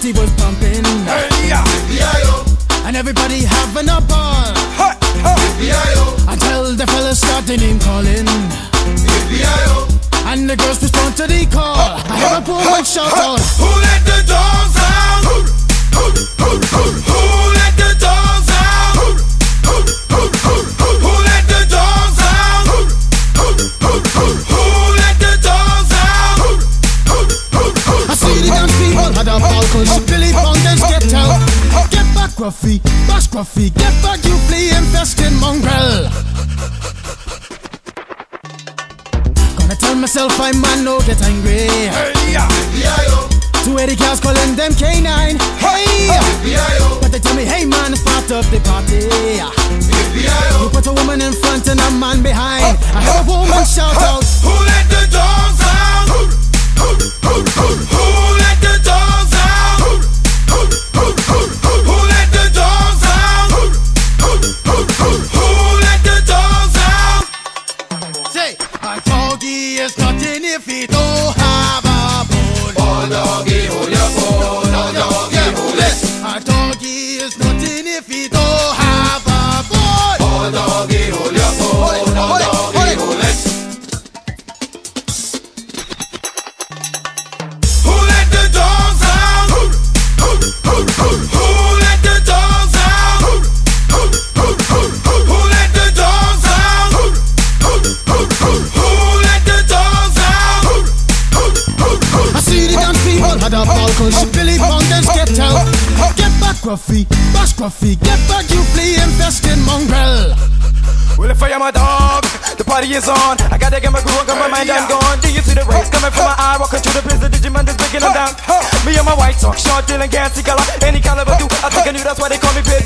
party was pumping. Hey, yeah. And everybody having a ball. Hey, hey. Until the fellas start the name calling. B-I-O. And the girls respond to the call. Uh, I have a poor uh, shout uh, out. Who let the dogs out? Who, who, who, who, who? Gruffy, bash Gruffy, get back, you flea infested mongrel. Gonna tell myself I man no get angry. Two eighty cars calling them K9. Hey! But they tell me, hey man, it's part of the party. You put a woman in front and a man behind. I heard a woman shout out. Dance people had a ball cause Billy Fountains get out. Get back, Gruffy, bash Gruffy, get back, you flea infested mongrel. Well, if I am a dog, the party is on. I gotta get my groove on, got my mind I'm gone. Do you see the rays coming from my eye? Walking through the prison, Digimon is breaking them down. Me and my white talk, short, dealing, gassy color. Any caliber do, I think I knew that's why they call me Pitbull.